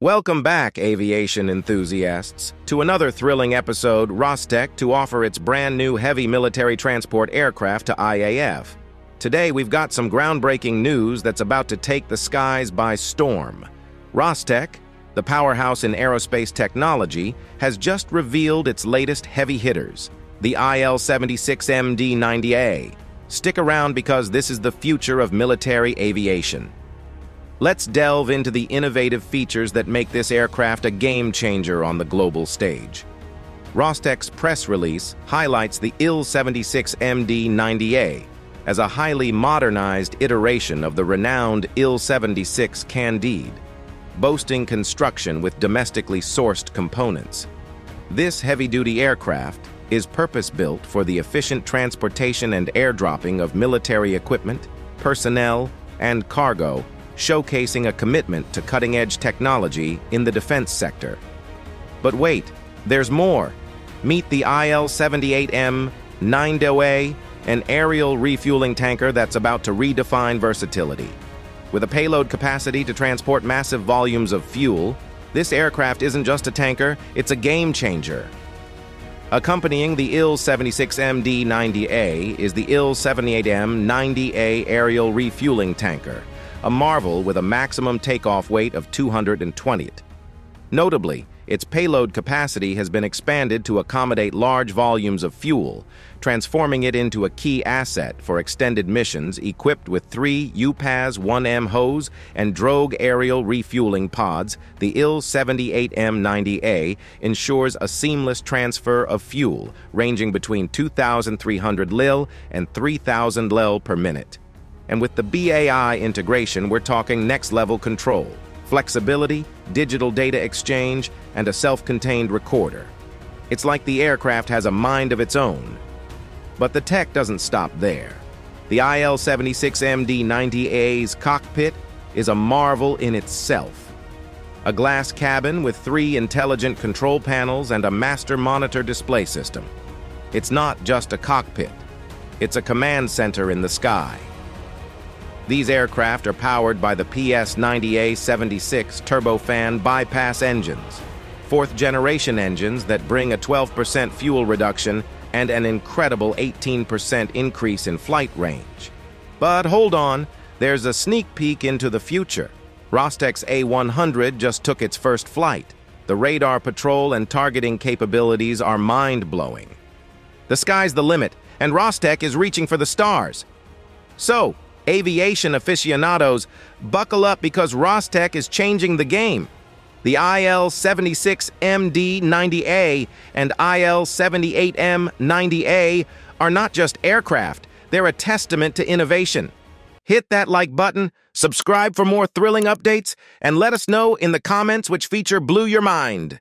Welcome back, aviation enthusiasts, to another thrilling episode, Rostec to offer its brand new heavy military transport aircraft to IAF. Today, we've got some groundbreaking news that's about to take the skies by storm. Rostec, the powerhouse in aerospace technology, has just revealed its latest heavy hitters, the IL-76MD-90A. Stick around because this is the future of military aviation. Let's delve into the innovative features that make this aircraft a game-changer on the global stage. Rostec's press release highlights the IL-76MD-90A as a highly modernized iteration of the renowned IL-76 Candid, boasting construction with domestically sourced components. This heavy-duty aircraft is purpose-built for the efficient transportation and airdropping of military equipment, personnel, and cargo showcasing a commitment to cutting-edge technology in the defense sector. But wait, there's more. Meet the IL-78M 9DOA, an aerial refueling tanker that's about to redefine versatility. With a payload capacity to transport massive volumes of fuel, this aircraft isn't just a tanker, it's a game changer. Accompanying the IL-76MD-90A is the IL-78M-90A aerial refueling tanker, a Marvel with a maximum takeoff weight of 220. Notably, its payload capacity has been expanded to accommodate large volumes of fuel, transforming it into a key asset for extended missions equipped with three UPAZ-1M hose and drogue aerial refueling pods. The IL-78M90A ensures a seamless transfer of fuel ranging between 2,300 lil and 3,000 lil per minute. And with the BAI integration, we're talking next-level control, flexibility, digital data exchange, and a self-contained recorder. It's like the aircraft has a mind of its own. But the tech doesn't stop there. The IL-76MD-90A's cockpit is a marvel in itself. A glass cabin with three intelligent control panels and a master monitor display system. It's not just a cockpit. It's a command center in the sky. These aircraft are powered by the PS90A-76 turbofan bypass engines, fourth-generation engines that bring a 12% fuel reduction and an incredible 18% increase in flight range. But hold on, there's a sneak peek into the future. Rostec's A100 just took its first flight. The radar patrol and targeting capabilities are mind-blowing. The sky's the limit, and Rostec is reaching for the stars. So, aviation aficionados, buckle up because Rostec is changing the game. The IL-76MD-90A and IL-78M-90A are not just aircraft, they're a testament to innovation. Hit that like button, subscribe for more thrilling updates, and let us know in the comments which feature blew your mind.